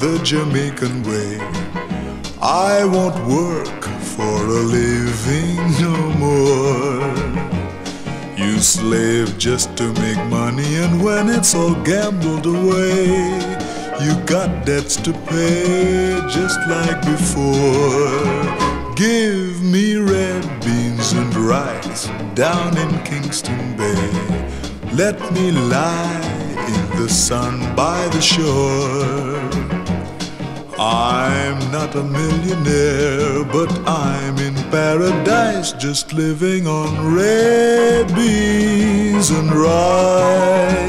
the Jamaican way. I won't work for a living no more. You slave just to make money, and when it's all gambled away, you got debts to pay just like before. Give me red beans and rice down in Kingston Bay. Let me lie the sun by the shore. I'm not a millionaire, but I'm in paradise, just living on red beans and rice.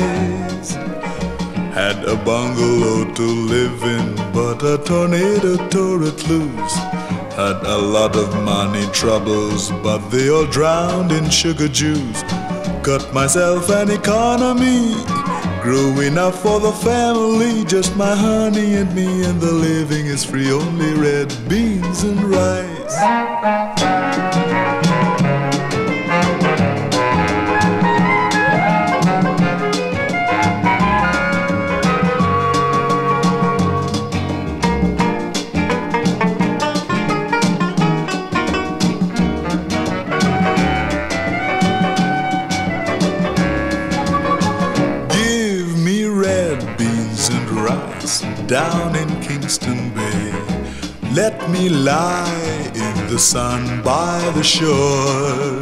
Had a bungalow to live in, but a tornado tore it loose. Had a lot of money troubles, but they all drowned in sugar juice. Cut myself an economy, grew enough for the family, just my honey and me, and the living is free, only red beans and rice. Beans down in Kingston Bay. Let me lie in the sun by the shore.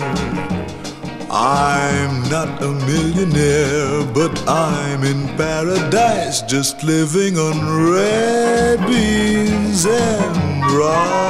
I'm not a millionaire, but I'm in paradise, just living on red beans and rice.